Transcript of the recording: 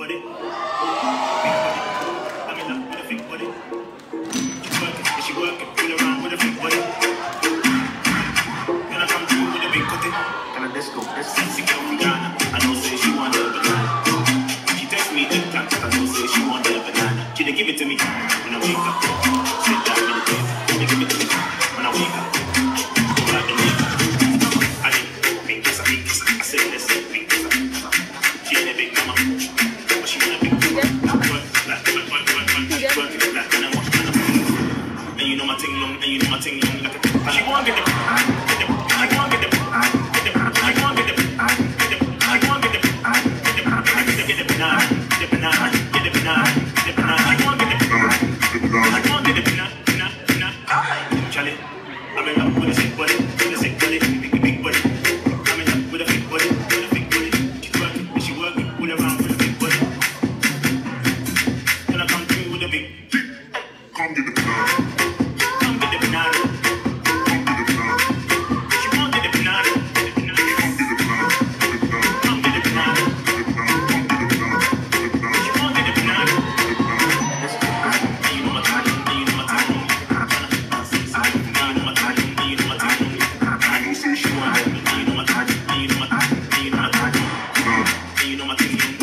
for it. Big for it. I. She wanted to